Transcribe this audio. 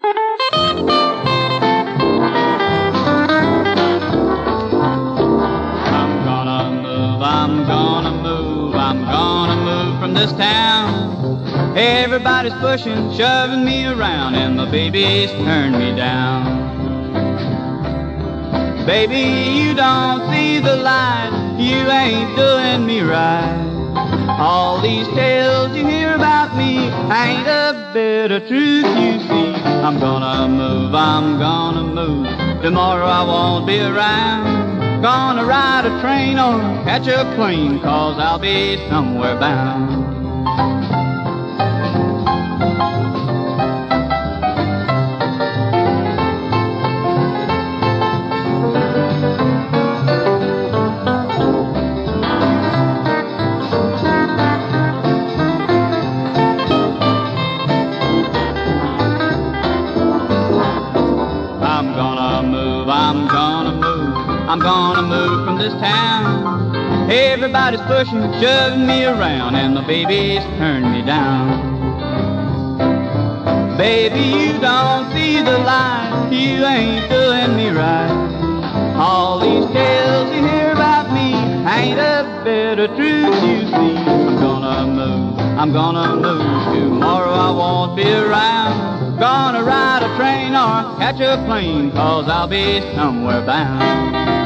I'm gonna move, I'm gonna move, I'm gonna move from this town. Everybody's pushing, shoving me around, and my baby's turned me down. Baby, you don't see the light, you ain't doing me right. All these tales you hear about me ain't a bit of truth, you see. I'm gonna move, I'm gonna move. Tomorrow I won't be around. Gonna ride a train or catch a plane, cause I'll be somewhere bound. I'm gonna move, I'm gonna move from this town. Everybody's pushing, shoving me around, and the baby's turned me down. Baby, you don't see the light, you ain't doing me right. All these tales you hear about me ain't a bit of truth, you see. I'm gonna move, I'm gonna move. Tomorrow I won't be around. Gonna ride train or catch a plane, cause I'll be somewhere bound.